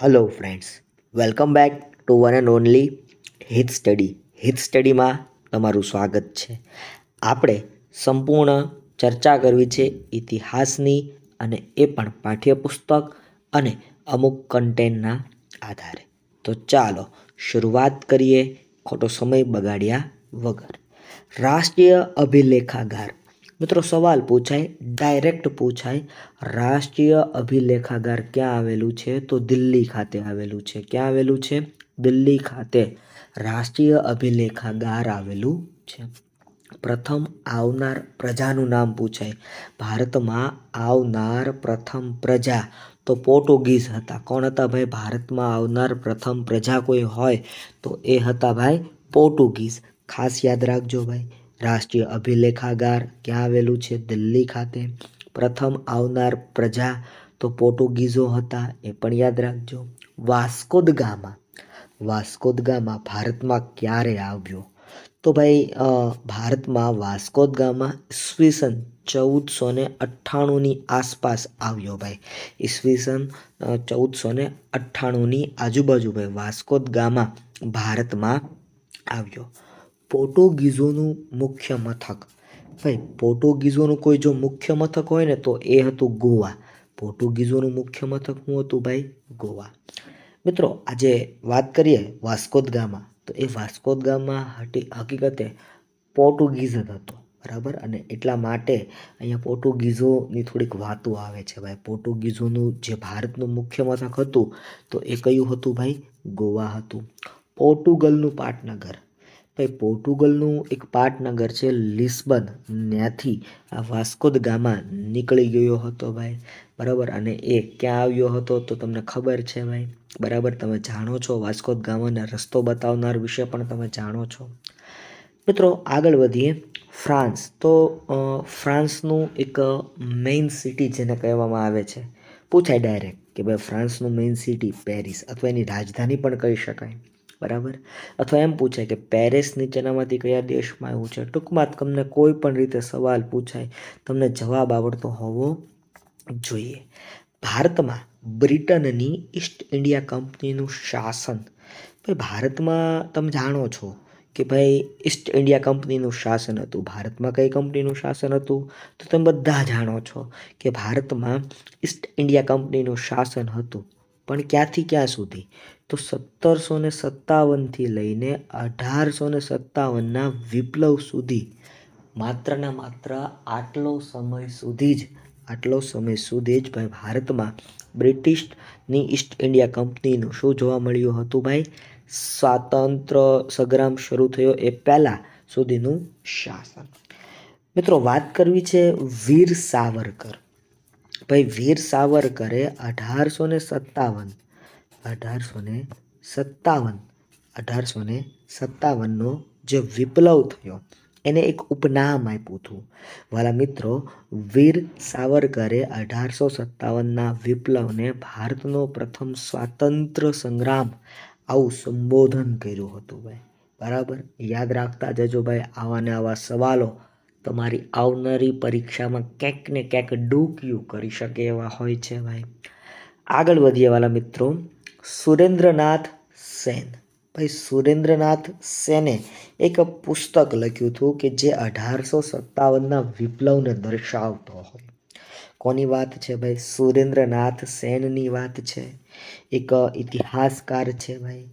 Hello friends welcome back to one and only Hit study હિત સ્ટડીમાં તમારું સ્વાગત છે. આપણે સંપૂર્ણ ચર્ચા કરવી છે ઇતિહાસની અને એ પણ પાઠ્યપુસ્તક અને અમુક કન્ટેન્ટના આધારે. તો ચાલો શરૂઆત કરીએ ખોટો સમય બગાડ્યા વગર. રાષ્ટ્રીય અભિલેખાગાર મિત્રો સવાલ પૂછાય ડાયરેક્ટ પૂછાય, રાષ્ટ્રીય અભિલેખાગાર ક્યાં આવેલું છે? તો દિલ્હી ખાતે આવેલું છે. ક્યાં આવેલું છે? દિલ્હી ખાતે રાષ્ટ્રીય અભિલેખાગાર આવેલું છે. પ્રથમ આવનાર પ્રજાનું નામ પૂછાય. ભારતમાં આવનાર પ્રથમ પ્રજા તો પોર્ટુગીઝ હતા. કોણ હતા ભાઈ? ભારતમાં આવનાર પ્રથમ પ્રજા કોઈ હોય તો એ હતા ભાઈ પોર્ટુગીઝ. ખાસ યાદ રાખજો ભાઈ. રાષ્ટ્રીય અભિલેખાગાર ક્યાં આવેલું છે? દિલ્હી ખાતે. પ્રથમ આવનાર પ્રજા તો પોર્ટુગીઝો હતા, એ પણ યાદ રાખજો. વાસ્કોદ ગામા. વાસ્કોદ ગામા ભારતમાં ક્યારે આવ્યો? તો ભાઈ ભારતમાં વાસ્કોદ ગામા ઈસવીસન ચૌદસો ને અઠ્ઠાણુંની આસપાસ આવ્યો ભાઈ. ઈસવીસન ચૌદસો ને અઠ્ઠાણુંની આજુબાજુ ભાઈ વાસ્કોદ ગામા ભારતમાં આવ્યો. પોર્ટુગીઝોનું મુખ્ય મથક. ભાઈ, પોર્ટુગીઝોનું કોઈ જો મુખ્ય મથક હોય ને તો એ હતું ગોવા. પોર્ટુગીઝોનું મુખ્ય મથક શું હતું ભાઈ? ગોવા. મિત્રો, આજે વાત કરીએ વાસ્કોદ ગામા તો એ વાસ્કોદ હટી, હકીકતે પોર્ટુગીઝ જ હતો. બરાબર? અને એટલા માટે અહીંયા પોર્ટુગીઝોની થોડીક વાતો આવે છે ભાઈ. પોર્ટુગીઝોનું જે ભારતનું મુખ્ય મથક હતું, તો એ કયું હતું ભાઈ? ગોવા હતું. પોર્ટુગલનું પાટનગર. ભાઈ, પોર્ટુગલનું એક પાટનગર છે, લિસ્બન. ત્યાંથી આ વાસ્કોદ ગામા નીકળી ગયો હતો ભાઈ. બરાબર? અને એ ક્યાં આવ્યો હતો તો તમને ખબર છે ભાઈ? બરાબર? તમે જાણો છો વાસ્કોદ ગામાને રસ્તો બતાવનાર વિશે પણ તમે જાણો છો. મિત્રો, આગળ વધીએ. ફ્રાન્સ. તો ફ્રાન્સનું એક મેઇન સિટી જેને કહેવામાં આવે છે. પૂછાય ડાયરેક્ટ કે ભાઈ, ફ્રાન્સનું મેઇન સિટી પેરિસ અથવા એની રાજધાની પણ કહી શકાય. બરાબર? અથવા એમ પૂછાય કે પેરિસ નીચેનામાંથી કયા દેશમાં આવ્યું છે? ટૂંકમાં તમને કોઈ પણ રીતે સવાલ પૂછાય, તમને જવાબ આવડતો હોવો જોઈએ. ભારતમાં બ્રિટનની ઈસ્ટ ઇન્ડિયા કંપનીનું શાસન. ભાઈ, ભારતમાં તમે જાણો છો કે ભાઈ ઈસ્ટ ઇન્ડિયા કંપનીનું શાસન હતું. ભારતમાં કઈ કંપનીનું શાસન હતું? તો તમે બધા જાણો છો કે ભારતમાં ઈસ્ટ ઇન્ડિયા કંપનીનું શાસન હતું. પણ ક્યાંથી ક્યાં સુધી? તો સત્તરસો ને સત્તાવનથી લઈને અઢારસો ને સત્તાવનના વિપ્લવ સુધી, માત્રના માત્ર આટલો સમય સુધી જ, આટલો સમય સુધી જ ભાઈ ભારતમાં બ્રિટિશની ઈસ્ટ ઇન્ડિયા કંપનીનું શું જોવા મળ્યું હતું ભાઈ? સ્વાતંત્ર્ય સંગ્રામ શરૂ થયો એ પહેલાં સુધીનું શાસન. મિત્રો, વાત કરવી છે વીર સાવરકર. ભાઈ, વીર સાવરકરે અઢારસો ને સત્તાવન અઢારસો ને સત્તાવન. અઢારસો ને સત્તાવનનો જે વિપ્લવ થયો, એને એક ઉપનામ આપ્યું હતું. વાલા મિત્રો, વીર સાવરકરે અઢારસો સત્તાવનના વિપ્લવને ભારતનો પ્રથમ સ્વાતંત્ર્ય સંગ્રામ આવું સંબોધન કર્યું હતું ભાઈ. બરાબર? યાદ રાખતા જજો ભાઈ, આવા ને આવા સવાલો તમારી આવનારી પરીક્ષામાં ક્યાંક ને ક્યાંક ડૂક્યું કરી શકે એવા હોય છે ભાઈ. આગળ વધીએ વાલા મિત્રો. સુરેન્દ્રનાથ સેન. ભાઈ, સુરેન્દ્રનાથ સેને એક પુસ્તક લખ્યું હતું કે જે અઢારસો સત્તાવનના વિપ્લવને દર્શાવતો હોય. કોની વાત છે ભાઈ? સુરેન્દ્રનાથ સેનની વાત છે. એક ઇતિહાસકાર છે ભાઈ.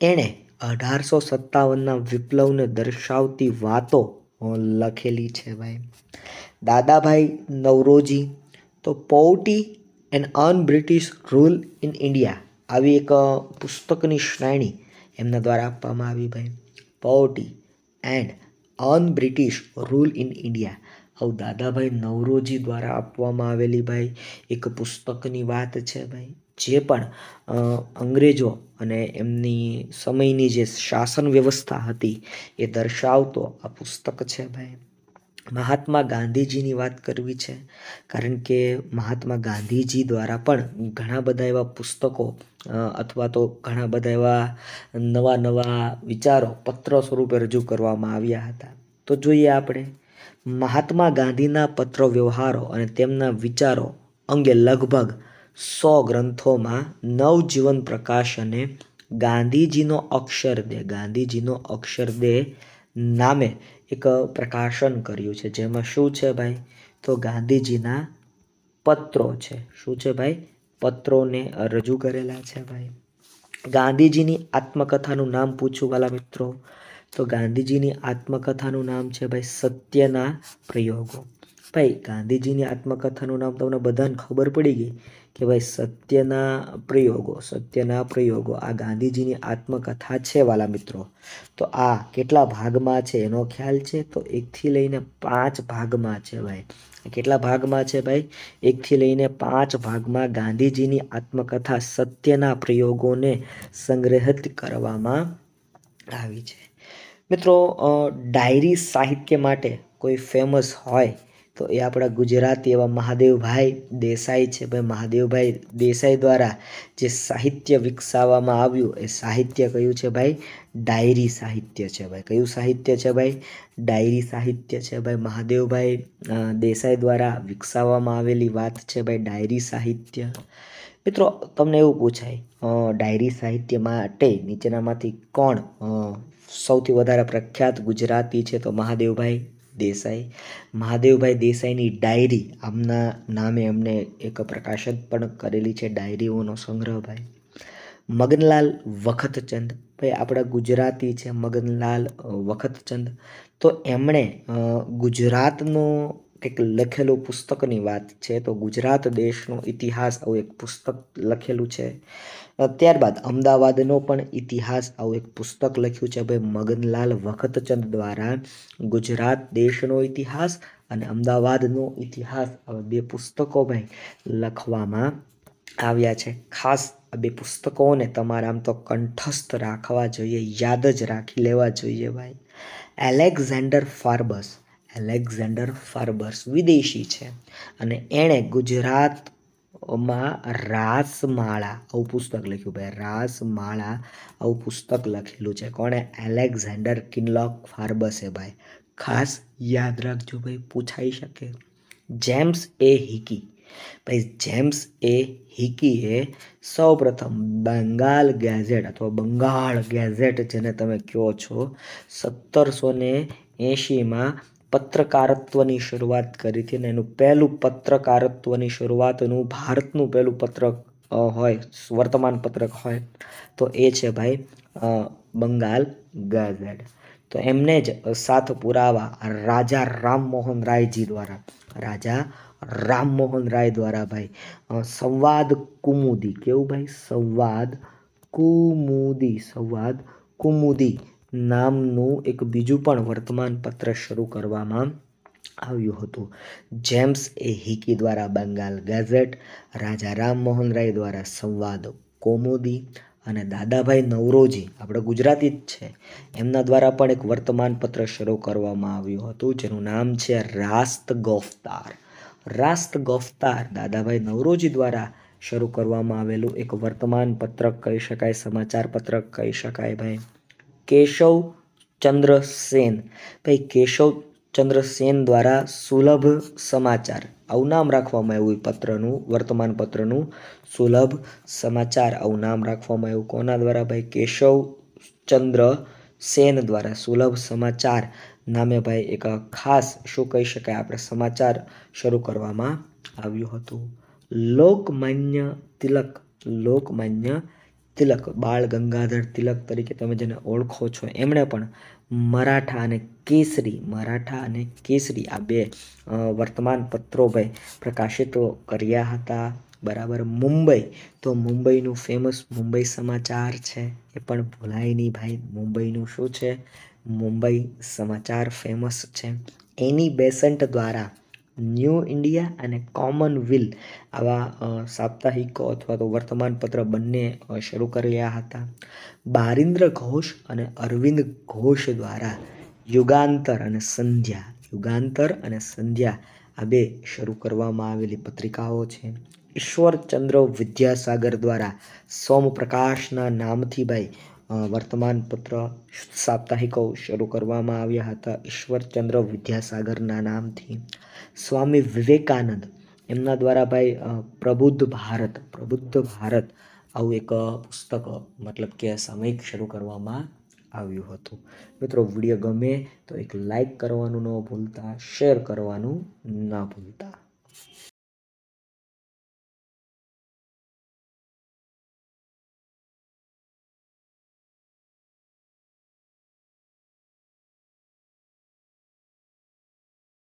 એણે અઢારસો સત્તાવનના વિપ્લવને દર્શાવતી વાતો લખેલી છે ભાઈ. દાદાભાઈ નવરોજી, તો poverty and un British rule in India. આવી એક પુસ્તકની શ્રેણી એમના દ્વારા આપવામાં આવી ભાઈ. Poverty and un British rule in India આવું દાદાભાઈ નવરોજી દ્વારા આપવામાં આવેલી ભાઈ એક પુસ્તકની વાત છે ભાઈ, જે પણ અંગ્રેજો અને એમની સમયની જે શાસન વ્યવસ્થા હતી એ દર્શાવતો આ પુસ્તક છે ભાઈ. મહાત્મા ગાંધીજીની વાત કરવી છે. કારણ કે મહાત્મા ગાંધીજી દ્વારા પણ ઘણા બધા એવા પુસ્તકો અથવા તો ઘણા બધા એવા નવા નવા વિચારો પત્ર સ્વરૂપે રજૂ કરવામાં આવ્યા હતા. તો જોઈએ આપણે, મહાત્મા ગાંધીના પત્ર વ્યવહારો અને તેમના વિચારો અંગે લગભગ સો ગ્રંથોમાં નવજીવન પ્રકાશ અને ગાંધીજીનો અક્ષરદેહ, ગાંધીજીનો અક્ષર દે નામે એક પ્રકાશન કર્યું છે. જેમાં શું છે ભાઈ? તો ગાંધીજીના પત્રો છે. શું છે ભાઈ? પત્રોને રજૂ કરેલા છે ભાઈ. ગાંધીજીની આત્મકથાનું નામ પૂછું વાલા મિત્રો, તો ગાંધીજીની આત્મકથાનું નામ છે ભાઈ સત્યના પ્રયોગો. ભાઈ, ગાંધીજીની આત્મકથાનું નામ તમને બધાને ખબર પડી ગઈ. કે ભાઈ સત્યના પ્રયોગો સત્યના પ્રયોગો આ ગાંધીજીની આત્મકથા છે વાલા મિત્રો. તો આ કેટલા ભાગમાં છે એનો ખ્યાલ છે? તો એકથી લઈને પાંચ ભાગમાં છે ભાઈ. કેટલા ભાગમાં છે ભાઈ? એકથી લઈને પાંચ ભાગમાં ગાંધીજીની આત્મકથા સત્યના પ્રયોગોને સંગ્રહિત કરવામાં આવી છે. મિત્રો ડાયરી સાહિત્ય માટે કોઈ ફેમસ હોય તો એ આપણા ગુજરાતી એવા મહાદેવભાઈ દેસાઈ છે. ભાઈ, મહાદેવભાઈ દેસાઈ દ્વારા જે સાહિત્ય વિકસાવવામાં આવ્યું, એ સાહિત્ય કયું છે ભાઈ? ડાયરી સાહિત્ય છે ભાઈ. કયું સાહિત્ય છે ભાઈ? ડાયરી સાહિત્ય છે ભાઈ. મહાદેવભાઈ દેસાઈ દ્વારા વિકસાવવામાં આવેલી વાત છે ભાઈ, ડાયરી સાહિત્ય. મિત્રો, તમને એવું પૂછાય ડાયરી સાહિત્ય માટે નીચેનામાંથી કોણ સૌથી વધારે પ્રખ્યાત ગુજરાતી છે તો મહાદેવભાઈ? દેસાઈ. મહાદેવભાઈ દેસાઈની ડાયરી, આમના નામે એમને એક પ્રકાશિત પણ કરેલી છે, ડાયરીઓનો સંગ્રહ ભાઈ. મગનલાલ વખતચંદ, ભાઈ આપણા ગુજરાતી છે, મગનલાલ વખતચંદ. તો એમણે ગુજરાતનો કંઈક લખેલું પુસ્તકની વાત છે, તો ગુજરાત દેશનો ઇતિહાસ આવું એક પુસ્તક લખેલું છે. ત્યારબાદ અમદાવાદનો પણ ઇતિહાસ આવું એક પુસ્તક લખ્યું છે ભાઈ, મગનલાલ વખતચંદ દ્વારા. ગુજરાત દેશનો ઇતિહાસ અને અમદાવાદનો ઇતિહાસ બે પુસ્તકો ભાઈ લખવામાં આવ્યા છે. ખાસ આ બે પુસ્તકોને તમારે આમ તો કંઠસ્થ રાખવા જોઈએ, યાદ જ રાખી લેવા જોઈએ ભાઈ. એલેક્ઝાન્ડર ફાર્બસ, એલેક્ઝાન્ડર ફાર્બર્સ વિદેશી છે અને એણે ગુજરાતમાં રાસમાળા, આવું પુસ્તક લખ્યું ભાઈ, રાસમાળા, આવું પુસ્તક લખેલું છે. કોણે? એલેક્ઝાન્ડર કિનલોક ફાર્બસે ભાઈ. ખાસ યાદ રાખજો ભાઈ, પૂછાઈ શકે. James A Hicky. ભાઈ, જેમ્સ એ હિકીએ સૌપ્રથમ બંગાળ ગેઝેટ અથવા બંગાળ ગેઝેટ જેને તમે કહો છો, સત્તરસો ને એંશીમાં પત્રકારત્વની શરૂઆત કરી હતી અને એનું પહેલું પત્રકારત્વની શરૂઆતનું ભારતનું પહેલું પત્રક હોય, વર્તમાન પત્રક હોય, તો એ છે ભાઈ બંગાળ ગેઝેટ તો એમને જ સાથ પુરાવા રાજા રામમોહન રાયજી દ્વારા, રાજા રામમોહન રાય દ્વારા ભાઈ સંવાદ કુમુદી, કેવું ભાઈ? સંવાદ કુમુદી સંવાદ કુમુદી. નામનું એક બીજું પણ વર્તમાન પત્ર શરૂ કરવામાં આવ્યું હતું. જેમ્સ એ હિકી દ્વારા બંગાલ ગેઝેટ, રાજા રામમોહન રાય દ્વારા સંવાદ કોમોદી અને દાદાભાઈ નવરોજી, આપણે ગુજરાતી જ છે, એમના દ્વારા પણ એક વર્તમાનપત્ર શરૂ કરવામાં આવ્યું હતું, જેનું નામ છે રાસ્ત ગોફતાર. રાસ્ત ગોફતાર દાદાભાઈ નવરોજી દ્વારા શરૂ કરવામાં આવેલું એક વર્તમાન પત્રક કહી શકાય સમાચાર પત્રક કહી શકાય ભાઈ. કેશવ ચંદ્ર સેન. ભાઈ, કેશવ ચંદ્ર સેન દ્વારા સુલભ સમાચાર. આવું નામ રાખવામાં આવ્યું પત્રનું, વર્તમાન પત્રનું સુલભ સમાચાર. આવું નામ રાખવામાં આવ્યું કોના દ્વારા ભાઈ? કેશવ ચંદ્ર સેન દ્વારા સુલભ સમાચાર. નામે ભાઈ એક ખાસ, શું કહી શકાય? આપણે સમાચાર શરૂ કરવામાં આવ્યું હતું. લોકમાન્ય તિલક. લોકમાન્ય તિલક, બાળ ગંગાધર તિલક તરીકે તમે જેને ઓળખો છો, એમણે પણ મરાઠા અને કેસરી, મરાઠા અને કેસરી આ બે વર્તમાન પત્રો ભાઈ પ્રકાશિત કર્યા હતા. બરાબર, મુંબઈ. તો મુંબઈનું ફેમસ મુંબઈ સમાચાર છે. એ પણ ભૂલાય નહીં ભાઈ, મુંબઈનું શું છે? મુંબઈ સમાચાર ફેમસ છે. એની બેસન્ટ દ્વારા ન્યૂ ઇન્ડિયા અને કોમનવેલ આવા સાપ્તાહિકો અથવા તો વર્તમાનપત્ર બંને શરૂ કર્યા હતા. બારિન્દ્ર ઘોષ અને અરવિંદ ઘોષ દ્વારા યુગાંતર અને સંધ્યા, યુગાંતર અને સંધ્યા આ બે શરૂ કરવામાં આવેલી પત્રિકાઓ છે. ઈશ્વરચંદ્ર વિદ્યાસાગર દ્વારા સોમપ્રકાશના નામથી ભાઈ વર્તમાનપત્ર સાપ્તાહિકો શરૂ કરવામાં આવ્યા હતા. ઈશ્વરચંદ્ર વિદ્યાસાગરના નામથી. સ્વામી વિવેકાનંદ એમના દ્વારા ભાઈ પ્રબુદ્ધ ભારત પ્રબુદ્ધ ભારત આવું એક પુસ્તક, મતલબ કે સામયિક શરૂ કરવામાં આવ્યું હતું. મિત્રો, વીડિયો ગમે તો એક લાઈક કરવાનું ન ભૂલતા શેર કરવાનું ન ભૂલતા.